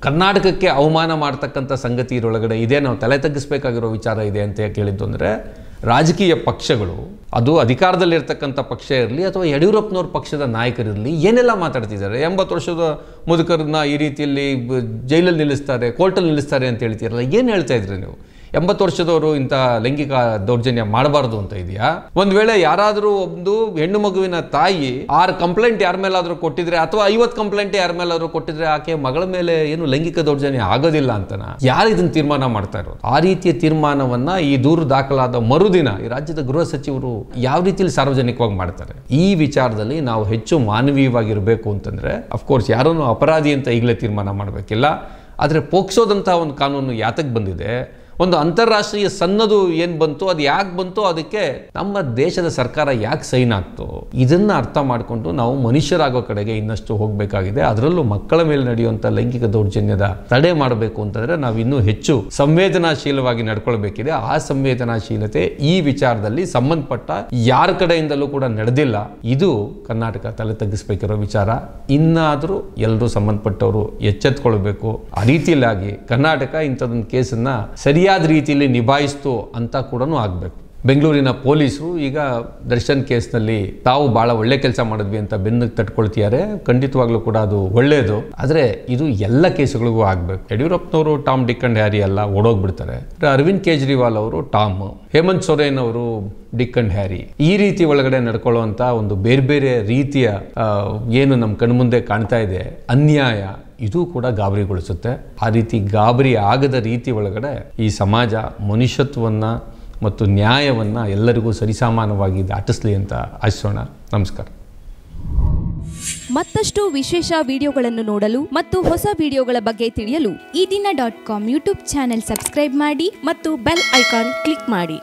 ಕರ್ನಾಟಕಕ್ಕೆ ಅವಮಾನ ಮಾಡ್ತಕ್ಕಂಥ ಸಂಗತಿ ಇದರೊಳಗಡೆ ಇದೆ. ನಾವು ತಲೆ ತಗ್ಗಿಸ್ಬೇಕಾಗಿರೋ ವಿಚಾರ ಇದೆ ಅಂತ ಕೇಳಿದ್ದು ಅಂದರೆ, ರಾಜಕೀಯ ಪಕ್ಷಗಳು, ಅದು ಅಧಿಕಾರದಲ್ಲಿರ್ತಕ್ಕಂಥ ಪಕ್ಷ ಇರಲಿ ಅಥವಾ ಯಡಿಯೂರಪ್ಪನವ್ರ ಪಕ್ಷದ ನಾಯಕರಿರಲಿ ಏನೆಲ್ಲ ಮಾತಾಡ್ತಿದ್ದಾರೆ? ಎಂಬತ್ತು ವರ್ಷದ ಮುದುಕರನ್ನ ಈ ರೀತಿಯಲ್ಲಿ ಜೈಲಲ್ಲಿ ನಿಲ್ಲಿಸ್ತಾರೆ, ಕೋರ್ಟಲ್ಲಿ ನಿಲ್ಲಿಸ್ತಾರೆ ಅಂತ ಹೇಳ್ತೀರಲ್ಲ, ಏನು ಹೇಳ್ತಾ ಇದ್ರಿ ನೀವು? ಎಂಬತ್ತು ವರ್ಷದವರು ಇಂಥ ಲೈಂಗಿಕ ದೌರ್ಜನ್ಯ ಮಾಡಬಾರದು ಅಂತ ಇದೆಯಾ? ಒಂದ್ ವೇಳೆ ಯಾರಾದರೂ ಒಂದು ಹೆಣ್ಣು ಮಗುವಿನ ತಾಯಿ ಆರು ಕಂಪ್ಲೇಂಟ್ ಯಾರ ಮೇಲಾದರೂ ಕೊಟ್ಟಿದ್ರೆ ಅಥವಾ ಐವತ್ತು ಕಂಪ್ಲೇಂಟ್ ಯಾರ ಮೇಲಾದರೂ ಕೊಟ್ಟಿದ್ರೆ ಆಕೆ ಮಗಳ ಮೇಲೆ ಏನು ಲೈಂಗಿಕ ದೌರ್ಜನ್ಯ ಆಗೋದಿಲ್ಲ ಅಂತನ? ಯಾರು ಇದನ್ನ ತೀರ್ಮಾನ ಮಾಡ್ತಾ ಇರೋದು? ಆ ರೀತಿಯ ತೀರ್ಮಾನವನ್ನ ಈ ದೂರು ದಾಖಲಾದ ಮರುದಿನ ಈ ರಾಜ್ಯದ ಗೃಹ ಸಚಿವರು ಯಾವ ರೀತಿಯಲ್ಲಿ ಸಾರ್ವಜನಿಕವಾಗಿ ಮಾಡ್ತಾರೆ? ಈ ವಿಚಾರದಲ್ಲಿ ನಾವು ಹೆಚ್ಚು ಮಾನವೀಯವಾಗಿರಬೇಕು ಅಂತಂದ್ರೆ ಅಫ್ಕೋರ್ಸ್ ಯಾರನ್ನು ಅಪರಾಧಿ ಅಂತ ಈಗಲೇ ತೀರ್ಮಾನ ಮಾಡಬೇಕಿಲ್ಲ. ಆದರೆ ಪೋಕ್ಸೋದಂತಹ ಒಂದು ಕಾನೂನು ಯಾತಕ್ಕೆ ಬಂದಿದೆ? ಒಂದು ಅಂತಾರಾಷ್ಟ್ರೀಯ ಸನ್ನದು ಏನು ಬಂತು, ಅದು ಯಾಕೆ ಬಂತು, ಅದಕ್ಕೆ ನಮ್ಮ ದೇಶದ ಸರ್ಕಾರ ಯಾಕೆ ಸೈನ್ ಆಗ್ತು, ಇದನ್ನ ಅರ್ಥ ಮಾಡಿಕೊಂಡು ನಾವು ಮನುಷ್ಯರಾಗೋ ಕಡೆಗೆ ಇನ್ನಷ್ಟು ಹೋಗಬೇಕಾಗಿದೆ. ಅದರಲ್ಲೂ ಮಕ್ಕಳ ಮೇಲೆ ನಡೆಯುವಂಥ ಲೈಂಗಿಕ ದೌರ್ಜನ್ಯದ ತಡೆ ಮಾಡಬೇಕು ಅಂತಂದ್ರೆ ನಾವು ಇನ್ನೂ ಹೆಚ್ಚು ಸಂವೇದನಾಶೀಲವಾಗಿ ನಡ್ಕೊಳ್ಬೇಕಿದೆ. ಆ ಸಂವೇದನಾಶೀಲತೆ ಈ ವಿಚಾರದಲ್ಲಿ ಸಂಬಂಧಪಟ್ಟ ಯಾರ ಕಡೆಯಿಂದಲೂ ಕೂಡ ನಡೆದಿಲ್ಲ. ಇದು ಕರ್ನಾಟಕ ತಲೆ ತಗ್ಗಿಸಬೇಕಿರೋ ವಿಚಾರ. ಇನ್ನಾದರೂ ಎಲ್ಲರೂ ಸಂಬಂಧಪಟ್ಟವರು ಎಚ್ಚೆತ್ಕೊಳ್ಬೇಕು. ಆ ರೀತಿಯಲ್ಲಾಗಿ ಕರ್ನಾಟಕ ಇಂಥದೊಂದು ಕೇಸನ್ನ ಸರಿಯಾದ ರೀತಿಯಲ್ಲಿ ನಿಭಾಯಿಸ್ತು ಅಂತ ಕೂಡ ಆಗಬೇಕು. ಬೆಂಗಳೂರಿನ ಪೊಲೀಸರು ಈಗ ದರ್ಶನ್ ಕೇಸ್ನಲ್ಲಿ ತಾವು ಬಹಳ ಒಳ್ಳೆ ಕೆಲಸ ಮಾಡಿದ್ವಿ ಅಂತ ಬೆನ್ನಿಗೆ ತಟ್ಕೊಳ್ತಿದ್ದಾರೆ. ಖಂಡಿತವಾಗ್ಲೂ ಕೂಡ ಅದು ಒಳ್ಳೆಯದು. ಆದರೆ ಇದು ಎಲ್ಲ ಕೇಸುಗಳಿಗೂ ಆಗಬೇಕು. ಯಡಿಯೂರಪ್ಪನವರು, ಟಾಮ್ ಡಿಕ್ ಅಂಡ್ ಹ್ಯಾರಿ ಎಲ್ಲ ಓಡೋಗ್ಬಿಡ್ತಾರೆ. ಅರವಿಂದ್ ಕೇಜ್ರಿವಾಲ್ ಅವರು ಟಾಮ್, ಹೇಮಂತ್ ಸೊರೇನ್ ಅವರು ಡಿಕ್ ಅಂಡ್ ಹ್ಯಾರಿ. ಈ ರೀತಿ ಒಳಗಡೆ ನಡ್ಕೊಳ್ಳುವಂಥ ಒಂದು ಬೇರೆ ಬೇರೆ ರೀತಿಯ ಏನು ನಮ್ಮ ಕಣ್ಮುಂದೆ ಕಾಣ್ತಾ ಇದೆ. ಅನ್ಯಾಯ ಇದು ಕೂಡ ಗಾಬರಿಗೊಳಿಸುತ್ತೆ. ಆ ರೀತಿ ಗಾಬರಿ ಆಗದ ರೀತಿ ಒಳಗಡೆ ಈ ಸಮಾಜ ಮನುಷ್ಯತ್ವವನ್ನು ಮತ್ತು ನ್ಯಾಯವನ್ನು ಎಲ್ಲರಿಗೂ ಸರಿಸಮಾನವಾಗಿ ದಾಟಿಸ್ಲಿ ಅಂತ ಆಶಿಸೋಣ. ನಮಸ್ಕಾರ. ಮತ್ತಷ್ಟು ವಿಶೇಷ ವಿಡಿಯೋಗಳನ್ನು ನೋಡಲು ಮತ್ತು ಹೊಸ ವಿಡಿಯೋಗಳ ಬಗ್ಗೆ ತಿಳಿಯಲು ಈ ದಿನ dot com YouTube channel subscribe ಮಾಡಿ ಮತ್ತು ಬೆಲ್ ಐಕಾನ್ ಕ್ಲಿಕ್ ಮಾಡಿ.